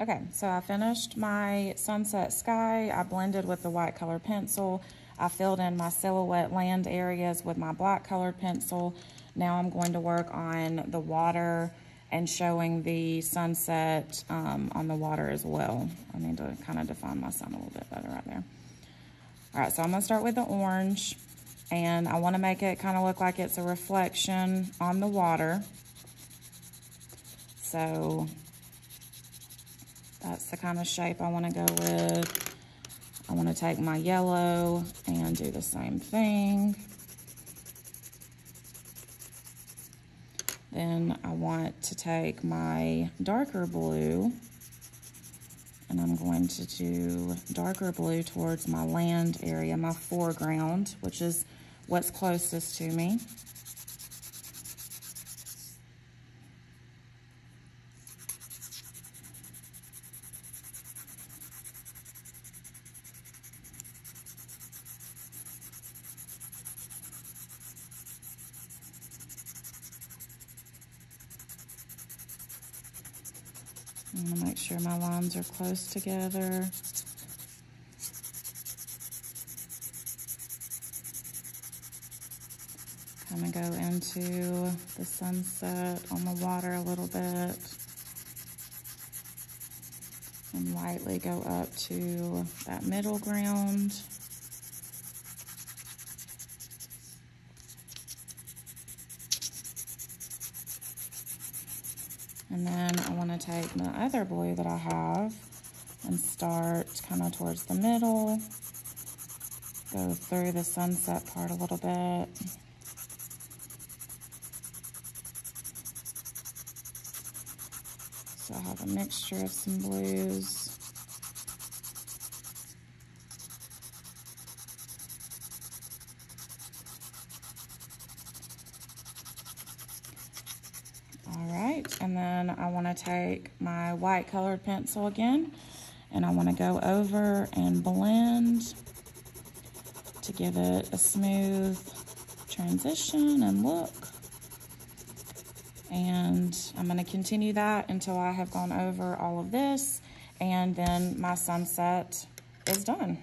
Okay, so I finished my sunset sky. I blended with the white colored pencil. I filled in my silhouette land areas with my black colored pencil. Now I'm going to work on the water and showing the sunset um, on the water as well. I need to kind of define my sun a little bit better right there. All right, so I'm gonna start with the orange and I wanna make it kind of look like it's a reflection on the water. So that's the kind of shape I wanna go with. I wanna take my yellow and do the same thing. Then I want to take my darker blue and I'm going to do darker blue towards my land area, my foreground, which is what's closest to me. I'm gonna make sure my lines are close together. Kind of go into the sunset on the water a little bit. And lightly go up to that middle ground. And then I want to take my other blue that I have and start kind of towards the middle. Go through the sunset part a little bit. So I have a mixture of some blues. All right, and then I want to take my white colored pencil again and I want to go over and blend to give it a smooth transition and look. And I'm going to continue that until I have gone over all of this and then my sunset is done.